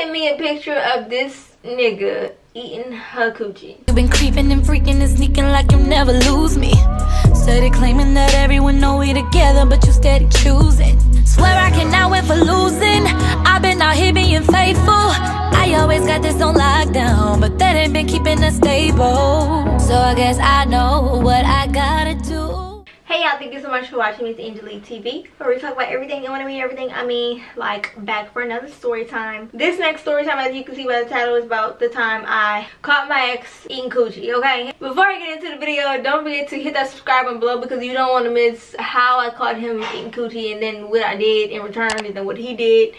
Sent me a picture of this nigga eating her coochie. You've been creeping and freaking and sneaking like you never lose me. Steady claiming that everyone know we together, but you steady choosing. Swear I cannot win for losing. I've been out here being faithful. I always got this on lockdown, but that ain't been keeping us stable. So I guess I know what I gotta do. Hey y'all, thank you so much for watching Miss Angelique TV, where we talk about everything and when I mean everything, I mean like back for another story time. This next story time, as you can see by the title, is about the time I caught my ex eating coochie, okay? Before I get into the video, don't forget to hit that subscribe button below because you don't want to miss how I caught him eating coochie and then what I did in return and then what he did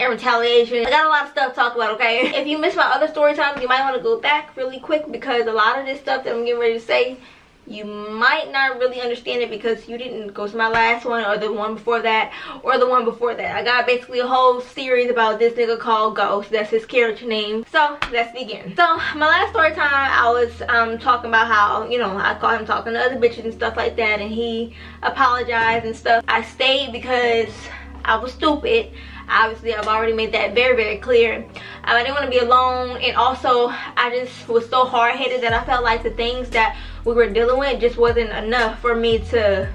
and retaliation. I got a lot of stuff to talk about, okay? If you missed my other story times, you might want to go back really quick because a lot of this stuff that I'm getting ready to say you might not really understand it because you didn't go to my last one or the one before that or the one before that. I got basically a whole series about this nigga called Ghost. That's his character name. So let's begin. So my last story time I was um, talking about how, you know, I caught him talking to other bitches and stuff like that and he apologized and stuff. I stayed because I was stupid obviously i've already made that very very clear i didn't want to be alone and also i just was so hard-headed that i felt like the things that we were dealing with just wasn't enough for me to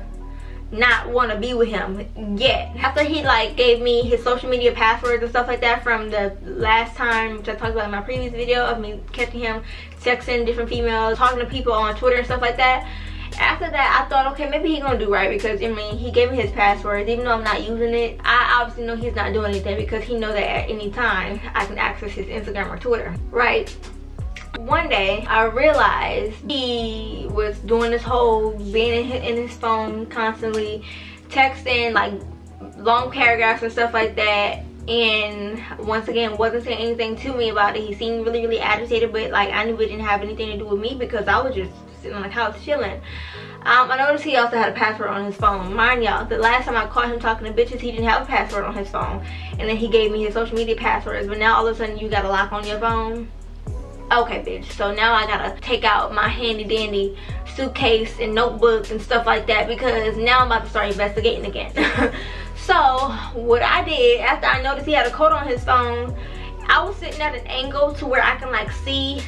not want to be with him yet. After he like gave me his social media passwords and stuff like that from the last time which i talked about in my previous video of me catching him texting different females talking to people on twitter and stuff like that after that i thought okay maybe he gonna do right because i mean he gave me his passwords. Even though i'm not using it i obviously know he's not doing anything because he know that at any time i can access his instagram or twitter. Right. One day i realized he was doing this whole being in his, in his phone constantly texting like long paragraphs and stuff like that. And once again wasn't saying anything to me about it. He seemed really really agitated but like i knew it didn't have anything to do with me because i was just sitting on the couch chilling. Um, I noticed he also had a password on his phone. Mind y'all, the last time I caught him talking to bitches, he didn't have a password on his phone. And then he gave me his social media passwords. But now all of a sudden you got a lock on your phone. Okay, bitch. So now I gotta take out my handy dandy suitcase and notebook and stuff like that because now I'm about to start investigating again. so what I did after I noticed he had a code on his phone, I was sitting at an angle to where I can like see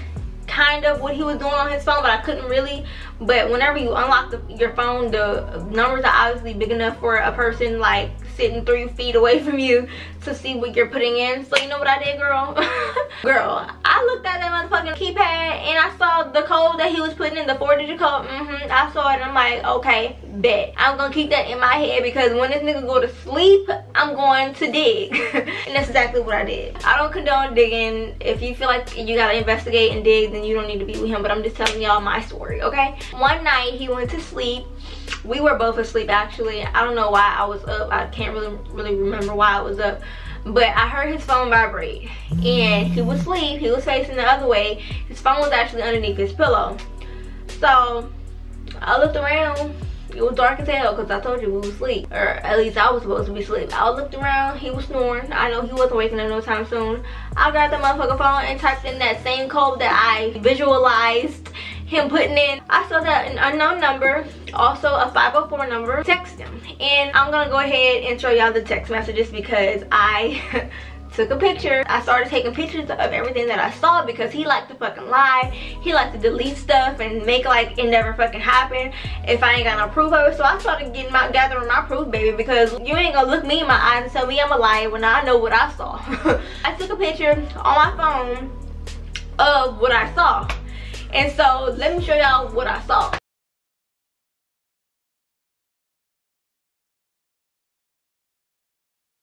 kind of what he was doing on his phone but i couldn't really but whenever you unlock the, your phone the numbers are obviously big enough for a person like sitting three feet away from you to see what you're putting in. So you know what I did, girl? girl, I looked at that motherfucking keypad and I saw the code that he was putting in, the four-digit code. Mm-hmm. I saw it and I'm like, okay, bet. I'm gonna keep that in my head because when this nigga go to sleep, I'm going to dig. and that's exactly what I did. I don't condone digging. If you feel like you gotta investigate and dig, then you don't need to be with him. But I'm just telling y'all my story, okay? One night he went to sleep we were both asleep actually. I don't know why i was up. I can't really really remember why i was up. But i heard his phone vibrate. And he was asleep. He was facing the other way. His phone was actually underneath his pillow. So i looked around. It was dark as hell because I told you we was asleep. Or at least I was supposed to be asleep. I looked around, he was snoring. I know he wasn't waking up no time soon. I grabbed the motherfucking phone and typed in that same code that I visualized him putting in i saw that an unknown number also a 504 number. Text him. And i'm gonna go ahead and show y'all the text messages because i took a picture. I started taking pictures of everything that i saw because he liked to fucking lie. He liked to delete stuff and make like it never fucking happened if i ain't got no proof of it. So i started getting my gathering my proof baby because you ain't gonna look me in my eyes and tell me i'm a liar when i know what i saw. I took a picture on my phone of what i saw and so let me show y'all what I saw.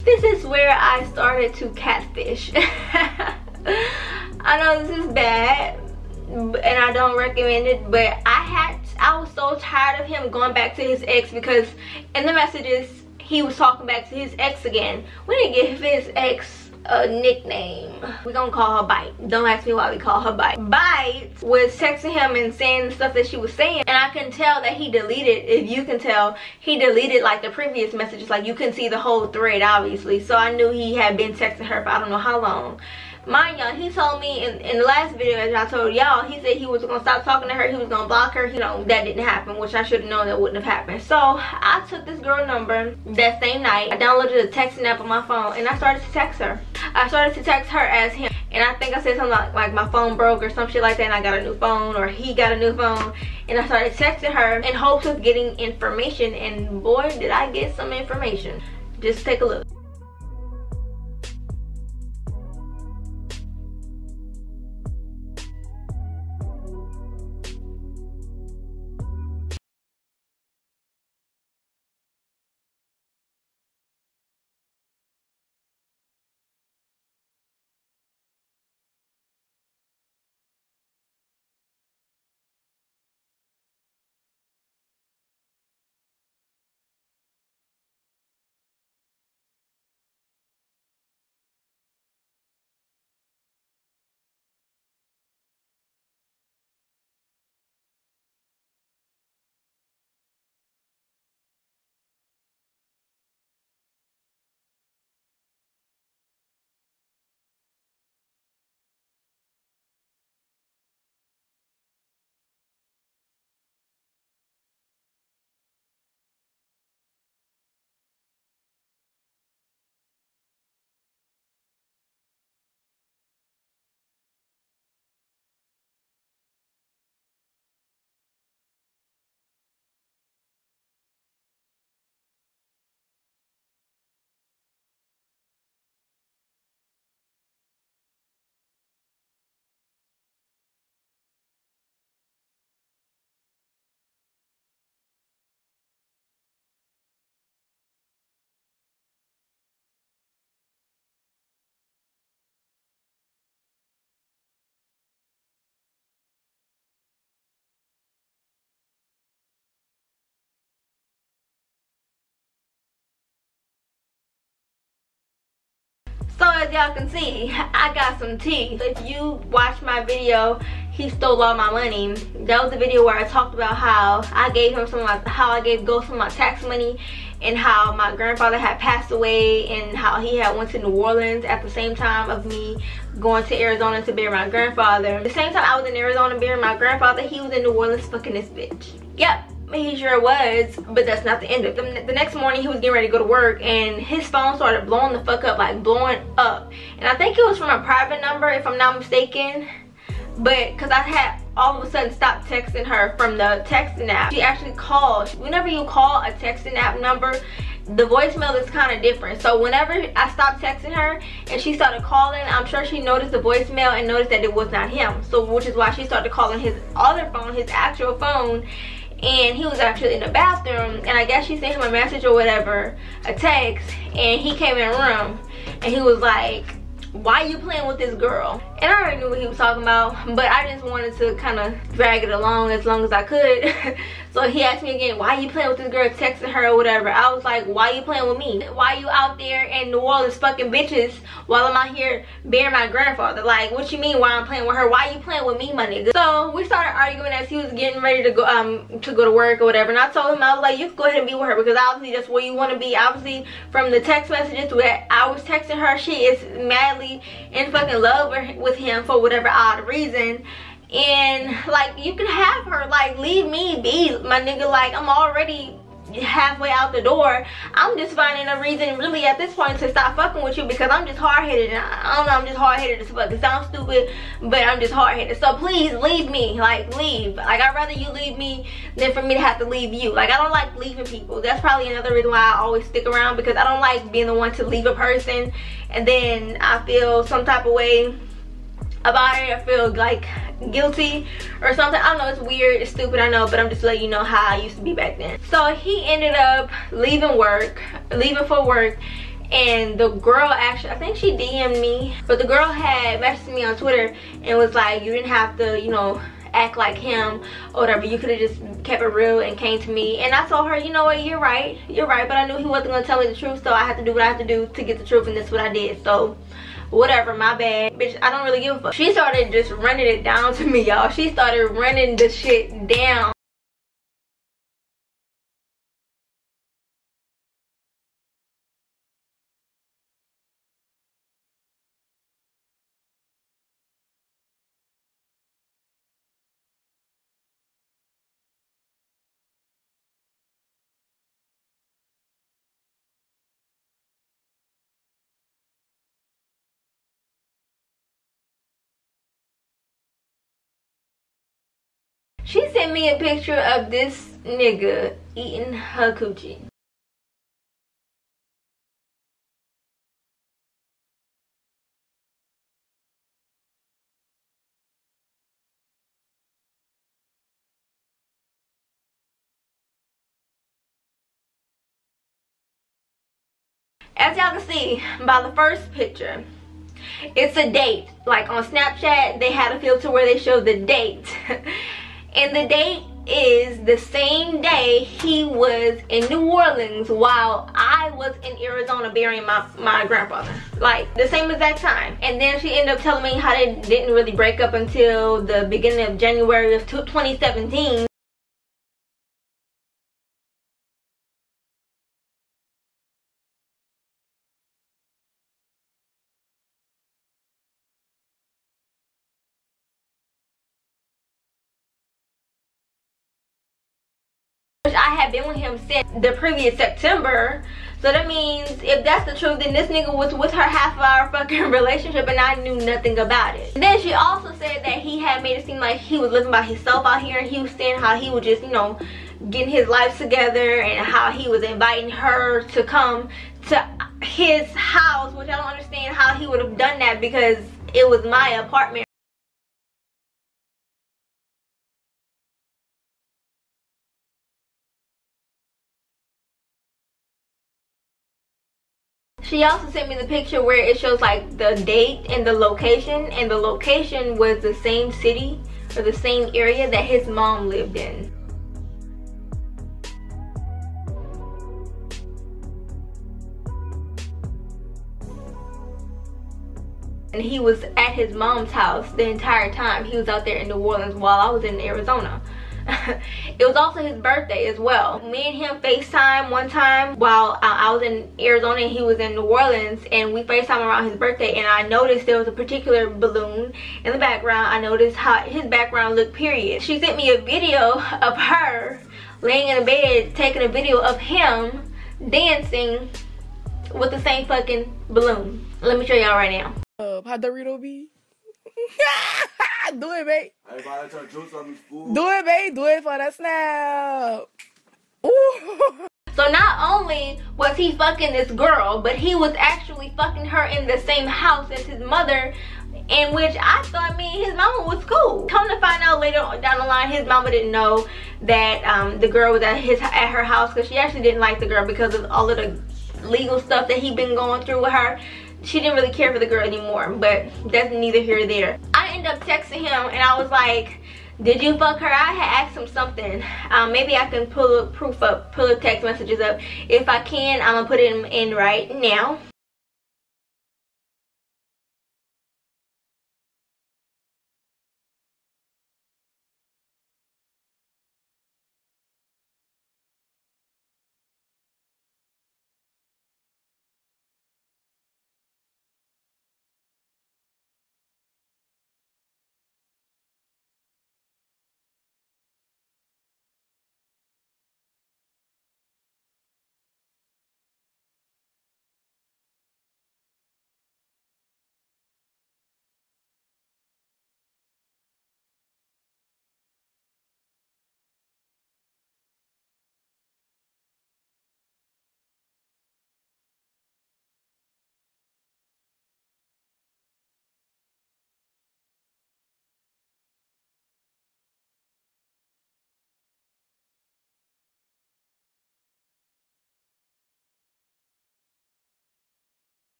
This is where I started to catfish. I know this is bad and I don't recommend it but I had I was so tired of him going back to his ex because in the messages he was talking back to his ex again. We didn't give his ex a nickname. We're gonna call her Bite. Don't ask me why we call her Bite. Bite was texting him and saying the stuff that she was saying. And I can tell that he deleted, if you can tell, he deleted like the previous messages. Like you can see the whole thread obviously. So I knew he had been texting her for I don't know how long mind y'all he told me in, in the last video as i told y'all he said he was gonna stop talking to her he was gonna block her you know that didn't happen which i should have known that wouldn't have happened so i took this girl number that same night i downloaded a texting app on my phone and i started to text her I started to text her as him. And I think I said something like, like my phone broke or some shit like that and I got a new phone or he got a new phone. And I started texting her in hopes of getting information and boy did I get some information. Just take a look. So as y'all can see, I got some tea. If you watch my video, he stole all my money. That was the video where I talked about how I gave him some my, how I gave Ghost some of my tax money and how my grandfather had passed away and how he had went to New Orleans at the same time of me going to Arizona to bury my grandfather. The same time I was in Arizona burying my grandfather, he was in New Orleans fucking this bitch. Yep, he sure was but that's not the end of it. The, next morning he was getting ready to go to work and his phone started blowing the fuck up like blowing up. And i think it was from a private number if i'm not mistaken. But because i had all of a sudden stopped texting her from the texting app. She actually called. Whenever you call a texting app number the voicemail is kind of different. So whenever i stopped texting her and she started calling i'm sure she noticed the voicemail and noticed that it was not him. So which is why she started calling his other phone his actual phone and he was actually in the bathroom and I guess she sent him a message or whatever, a text, and he came in the room and he was like, why you playing with this girl? And I already knew what he was talking about, but I just wanted to kind of drag it along as long as I could. so he asked me again, why you playing with this girl, texting her or whatever. I was like, why you playing with me? Why you out there in New Orleans fucking bitches while I'm out here bearing my grandfather? Like, what you mean why I'm playing with her? Why you playing with me, my nigga? So we started arguing as he was getting ready to go um to go to work or whatever. And I told him, I was like, you can go ahead and be with her because obviously that's where you want to be. Obviously from the text messages that I was texting her, she is madly in fucking love with him for whatever odd reason and like you can have her like leave me be my nigga. Like i'm already halfway out the door. I'm just finding a reason really at this point to stop fucking with you because i'm just hard-headed. And i don't know i'm just hard-headed as fuck. It sounds stupid but i'm just hard-headed. So please leave me. Like leave. Like i'd rather you leave me than for me to have to leave you. Like i don't like leaving people. That's probably another reason why i always stick around because i don't like being the one to leave a person and then i feel some type of way about it. I feel like guilty or something. I don't know, it's weird, it's stupid, I know, but I'm just letting you know how I used to be back then. So he ended up leaving work, leaving for work, and the girl actually, I think she DM'd me, but the girl had messaged me on Twitter and was like, you didn't have to, you know, act like him or whatever you could have just kept it real and came to me and i told her you know what you're right you're right but i knew he wasn't going to tell me the truth so i had to do what i had to do to get the truth and that's what i did so whatever my bad. Bitch i don't really give a fuck. She started just running it down to me y'all. She started running the shit down sent me a picture of this nigga eating her coochie. as y'all can see by the first picture it's a date like on snapchat they had a filter where they showed the date and the date is the same day he was in New Orleans while I was in Arizona burying my, my grandfather. Like the same exact time. And then she ended up telling me how they didn't really break up until the beginning of January of 2017. I had been with him since the previous September. So that means if that's the truth, then this nigga was with her half of our fucking relationship and I knew nothing about it. then she also said that he had made it seem like he was living by himself out here in Houston, how he was just, you know, getting his life together and how he was inviting her to come to his house, which I don't understand how he would have done that because it was my apartment she also sent me the picture where it shows like the date and the location and the location was the same city or the same area that his mom lived in. And he was at his mom's house the entire time he was out there in New Orleans while I was in Arizona it was also his birthday as well. Me and him FaceTime one time while I was in Arizona and he was in New Orleans and we FaceTime around his birthday and I noticed there was a particular balloon in the background. I noticed how his background looked period. She sent me a video of her laying in a bed taking a video of him dancing with the same fucking balloon. Let me show y'all right now. Uh, how Dorito be? Do it, babe. Do it, babe. Do it for the snap. Ooh. So not only was he fucking this girl, but he was actually fucking her in the same house as his mother in which I thought me and his mama was cool. Come to find out later down the line, his mama didn't know that um, the girl was at his at her house because she actually didn't like the girl because of all of the legal stuff that he'd been going through with her she didn't really care for the girl anymore but that's neither here nor there. I ended up texting him and i was like did you fuck her? I had asked him something. Um, maybe i can pull a proof up pull the text messages up. If i can i'm gonna put it in right now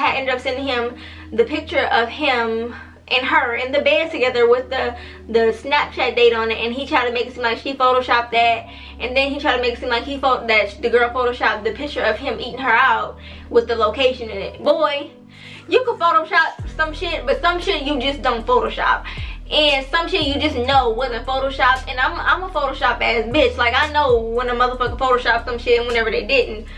had ended up sending him the picture of him and her in the bed together with the the Snapchat date on it and he tried to make it seem like she photoshopped that and then he tried to make it seem like he thought that the girl photoshopped the picture of him eating her out with the location in it. Boy, you can photoshop some shit but some shit you just don't photoshop. And some shit you just know wasn't photoshopped and I'm, I'm a photoshop ass bitch. Like I know when a motherfucker photoshopped some shit and whenever they didn't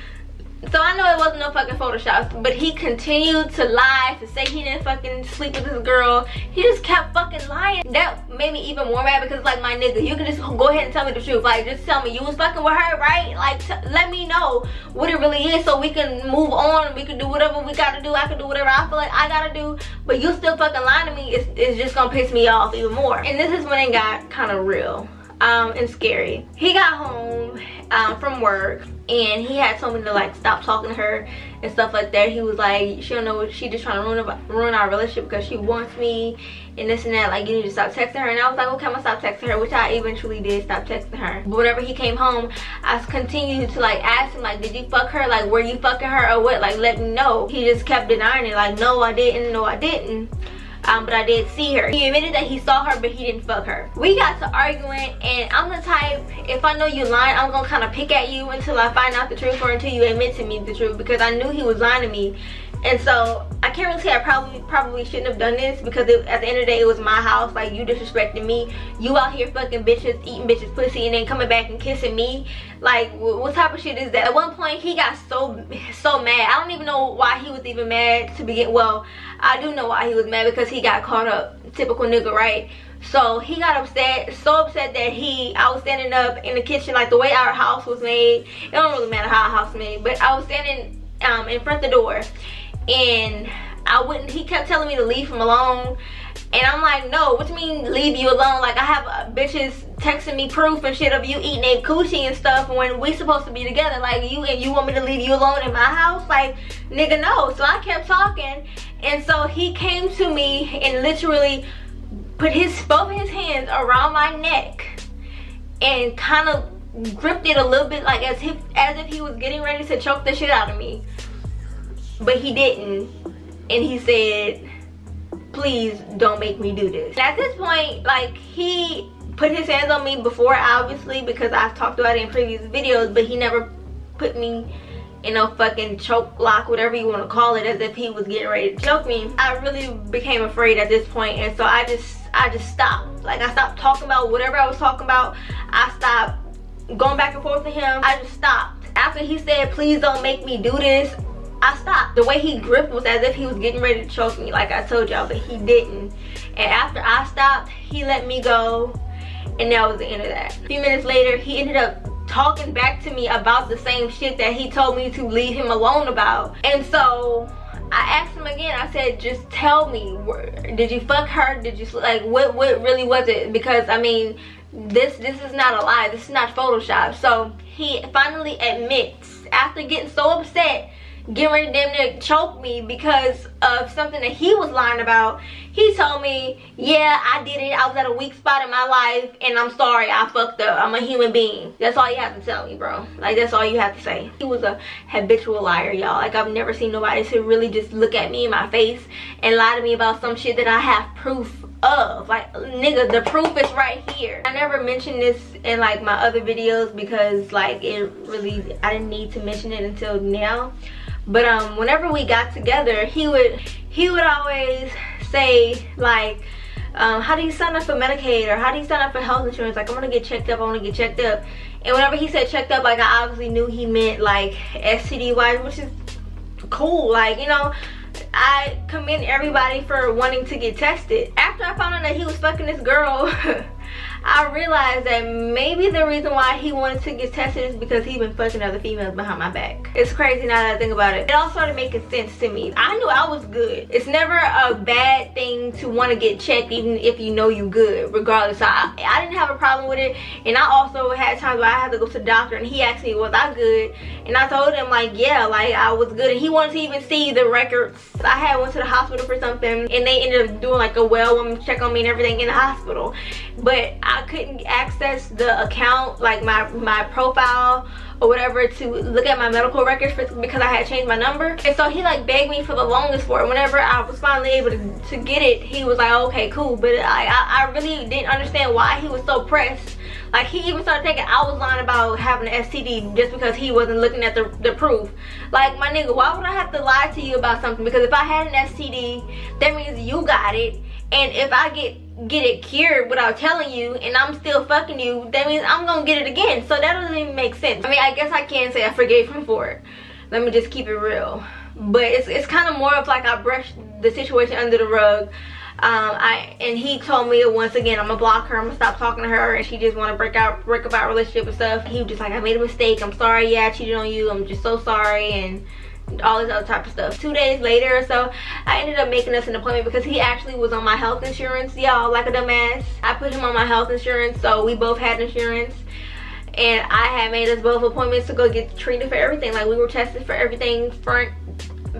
So I know it wasn't no fucking Photoshop, but he continued to lie, to say he didn't fucking sleep with this girl. He just kept fucking lying. That made me even more mad because like my nigga, you can just go ahead and tell me the truth. Like just tell me you was fucking with her, right? Like let me know what it really is so we can move on. We can do whatever we gotta do. I can do whatever I feel like I gotta do. But you still fucking lying to me. It's, it's just gonna piss me off even more. And this is when it got kind of real um, and scary. He got home um, from work and he had told me to like stop talking to her and stuff like that. He was like, she don't know, she just trying to ruin, ruin our relationship because she wants me and this and that. Like, you need to stop texting her. And I was like, okay, I'm gonna stop texting her, which I eventually did stop texting her. But whenever he came home, I continued to like ask him, like, did you fuck her? Like, were you fucking her or what? Like, let me know. He just kept denying it, like, no, I didn't, no, I didn't um, but I did see her. He admitted that he saw her, but he didn't fuck her. We got to arguing, and I'm the type, if I know you lying, I'm gonna kind of pick at you until I find out the truth or until you admit to me the truth because I knew he was lying to me. And so I can't really say I probably probably shouldn't have done this because it, at the end of the day it was my house. Like you disrespecting me. You out here fucking bitches, eating bitches pussy and then coming back and kissing me. Like what type of shit is that? At one point he got so so mad. I don't even know why he was even mad to begin. Well, I do know why he was mad because he got caught up. Typical nigga, right? So he got upset, so upset that he, I was standing up in the kitchen, like the way our house was made. It don't really matter how our house made, but I was standing um, in front of the door and I wouldn't, he kept telling me to leave him alone. And I'm like, no, what do you mean leave you alone? Like I have uh, bitches texting me proof and shit of you eating a coochie and stuff when we supposed to be together. Like you and you want me to leave you alone in my house? Like, nigga, no. So I kept talking. And so he came to me and literally put his both his hands around my neck and kind of gripped it a little bit like as if as if he was getting ready to choke the shit out of me but he didn't. And he said please don't make me do this. And at this point like he put his hands on me before obviously because I've talked about it in previous videos but he never put me in a fucking choke lock whatever you want to call it as if he was getting ready to choke me. I really became afraid at this point and so I just I just stopped. Like I stopped talking about whatever I was talking about. I stopped going back and forth to him. I just stopped. After he said please don't make me do this I stopped. The way he gripped was as if he was getting ready to choke me like I told y'all, but he didn't. And after I stopped, he let me go and that was the end of that. A few minutes later, he ended up talking back to me about the same shit that he told me to leave him alone about. And so I asked him again, I said, just tell me, did you fuck her? Did you, like, what, what really was it? Because, I mean, this, this is not a lie. This is not Photoshop. So he finally admits, after getting so upset, getting damn near choke me because of something that he was lying about. He told me, yeah, I did it. I was at a weak spot in my life and I'm sorry I fucked up. I'm a human being. That's all you have to tell me, bro. Like, that's all you have to say. He was a habitual liar, y'all. Like, I've never seen nobody to really just look at me in my face and lie to me about some shit that I have proof of like nigga the proof is right here i never mentioned this in like my other videos because like it really i didn't need to mention it until now but um whenever we got together he would he would always say like um, how do you sign up for Medicaid or how do you sign up for health insurance? Like, I'm gonna get checked up, I wanna get checked up. And whenever he said checked up, like, I obviously knew he meant like STD wise, which is cool. Like, you know, I commend everybody for wanting to get tested. After I found out that he was fucking this girl, I realized that maybe the reason why he wanted to get tested is because he been fucking other females behind my back. It's crazy now that I think about it. It all started making sense to me. I knew I was good. It's never a bad thing to want to get checked even if you know you good, regardless. So I, I didn't have a problem with it. And I also had times where I had to go to the doctor and he asked me, was I good? And I told him like, yeah, like I was good. And he wanted to even see the records. I had went to the hospital for something and they ended up doing like a well woman check on me and everything in the hospital. But I couldn't access the account, like my, my profile or whatever to look at my medical records for, because I had changed my number. And so he like begged me for the longest for it. Whenever I was finally able to, to get it, he was like, okay, cool. But I, I, I really didn't understand why he was so pressed. Like he even started thinking I was lying about having an STD just because he wasn't looking at the, the proof. Like my nigga, why would I have to lie to you about something? Because if I had an STD, that means you got it. And if I get get it cured without telling you and I'm still fucking you, that means I'm gonna get it again. So that doesn't even make sense. I mean, I guess I can say I forgave him for it. let me just keep it real. But it's, it's kind of more of like i brushed the situation under the rug. Um, I and he told me once again I'm gonna block her I'm gonna stop talking to her and she just want to break out break up our relationship and stuff. He was just like I made a mistake. I'm sorry. Yeah I cheated on you. I'm just so sorry. And all this other type of stuff. Two days later or so i ended up making us an appointment because he actually was on my health insurance y'all like a dumbass. I put him on my health insurance so we both had insurance. And i had made us both appointments to go get treated for everything. Like we were tested for everything front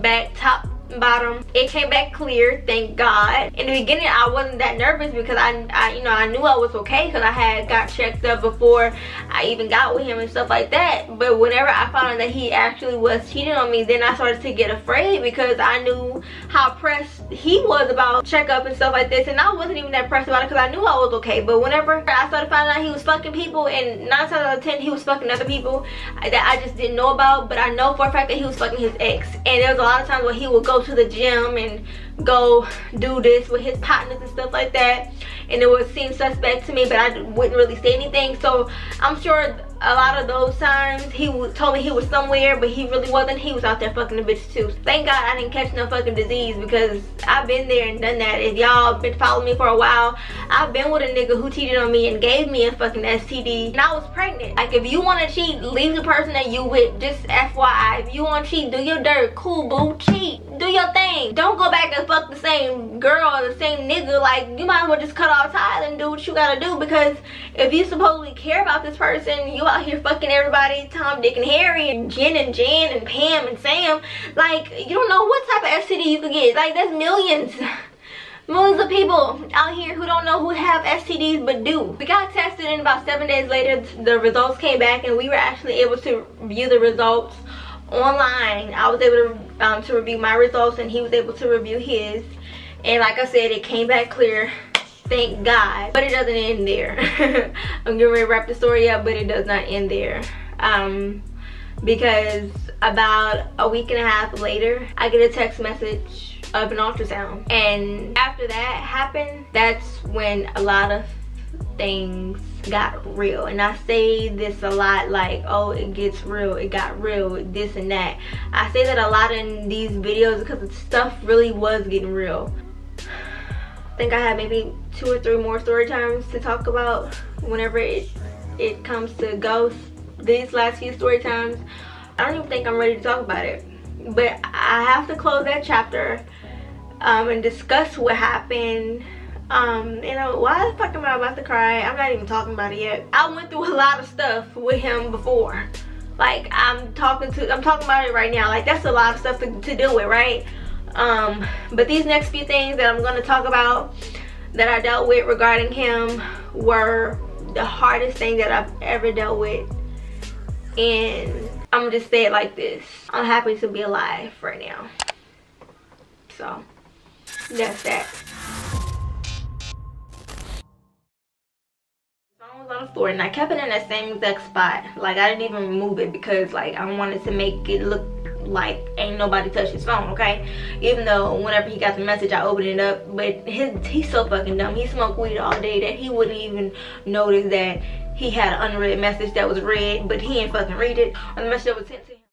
back top bottom. It came back clear thank god. In the beginning i wasn't that nervous because i, I you know i knew i was okay because i had got checked up before i even got with him and stuff like that. But whenever i found out that he actually was cheating on me then i started to get afraid because i knew how pressed he was about checkup and stuff like this. And i wasn't even that pressed about it because i knew i was okay. But whenever i started finding out he was fucking people and nine times out of ten he was fucking other people that i just didn't know about. But i know for a fact that he was fucking his ex. And there was a lot of times where he would go to the gym and go do this with his partners and stuff like that. And it would seem suspect to me but I wouldn't really say anything. So I'm sure a lot of those times he told me he was somewhere but he really wasn't. He was out there fucking the bitch too. Thank god i didn't catch no fucking disease because i've been there and done that. If y'all been following me for a while i've been with a nigga who cheated on me and gave me a fucking std and i was pregnant. Like if you want to cheat leave the person that you with. Just fyi if you want to cheat do your dirt. Cool boo. Cheat. Do your thing. Don't go back and fuck the same girl or the same nigga. Like you might as well just cut off ties and do what you gotta do because if you supposedly care about this person you out here fucking everybody, Tom, Dick, and Harry, and Jen and Jan, and Pam and Sam. Like, you don't know what type of STD you could get. Like, there's millions. Millions of people out here who don't know who have STDs but do. We got tested and about seven days later the results came back and we were actually able to view the results online. I was able to, um, to review my results and he was able to review his. And like I said, it came back clear thank god but it doesn't end there. I'm to wrap the story up but it does not end there. Um because about a week and a half later i get a text message of an ultrasound. And after that happened that's when a lot of things got real. And i say this a lot like oh it gets real it got real this and that. I say that a lot in these videos because stuff really was getting real. I think I had maybe two or three more story times to talk about whenever it it comes to ghosts. These last few story times, I don't even think I'm ready to talk about it. But I have to close that chapter um, and discuss what happened. Um, you know, why the fuck am I about to cry? I'm not even talking about it yet. I went through a lot of stuff with him before. Like I'm talking to, I'm talking about it right now. Like that's a lot of stuff to, to deal with, right? um but these next few things that i'm going to talk about that i dealt with regarding him were the hardest thing that i've ever dealt with. And i'm gonna just say it like this. I'm happy to be alive right now. So that's that. Was on the floor and I kept it in that same exact spot. Like I didn't even move it because like I wanted to make it look like ain't nobody touched his phone okay? Even though whenever he got the message i opened it up but his he's so fucking dumb. He smoked weed all day that he wouldn't even notice that he had an unread message that was read but he didn't fucking read it. Or the message that was sent to him